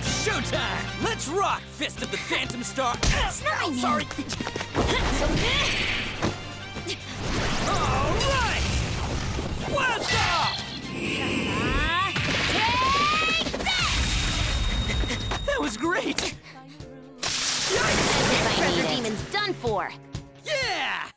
It's showtime! Let's rock, Fist of the Phantom Star! Ow, sorry! All right! Blast off! That was great! Tiny Demon's done for. Yeah!